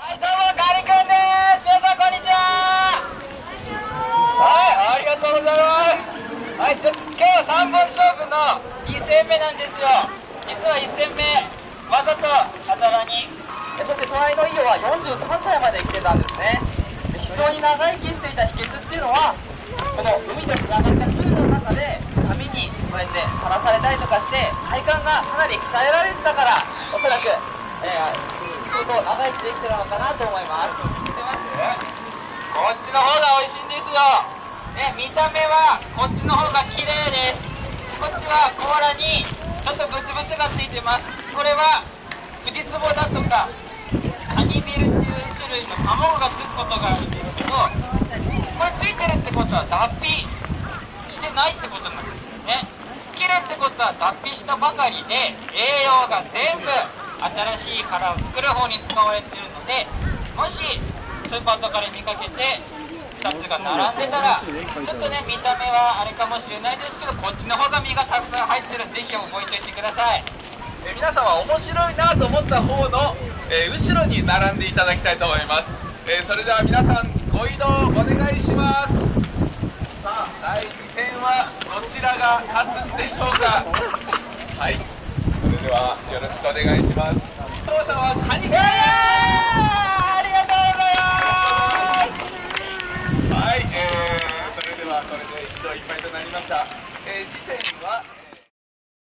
はいどうもガリくんです。皆さんこんにちは。はいありがとうございます。はい今日3本勝負の2戦目なんですよ。実は1戦目わざとあざらにそして隣のイオは43歳まで生きてたんですね。非常に長生きしていた秘訣っていうのはこの海とつながったプールの中で波にこうやってさらされたりとかして体幹がかなり鍛えられてたからおそらく、えー、相当長生きできてるのかなと思います知ってますこっちの方が美味しいんですよ。ね見た目はこっちの方が綺麗です。こっちは甲羅にちょっとブツブツがついてます。これはフジツボだとかカニビルっていう種類の卵がつくことがあるんですけどこれついてるってことは脱皮してないってことなんですよね。綺麗ってことは脱皮したばかりで栄養が全部新しい殻を作る方に使われているのでもしスーパーとかで見かけて2つが並んでたらちょっとね見た目はあれかもしれないですけどこっちの方が身がたくさん入ってる。ぜひ覚えておいてください。え皆さんは面白いなと思った方の、えー後ろに並んでいただきたいと思います、えーそれでは皆さんご移動お願いします。さあ第2戦はどちらが勝つんでしょうか。はい。はよろしくお願いします。当社はカニカありがとうございますはい、えー、それではこれで一生いっぱいとなりました、えー、次戦は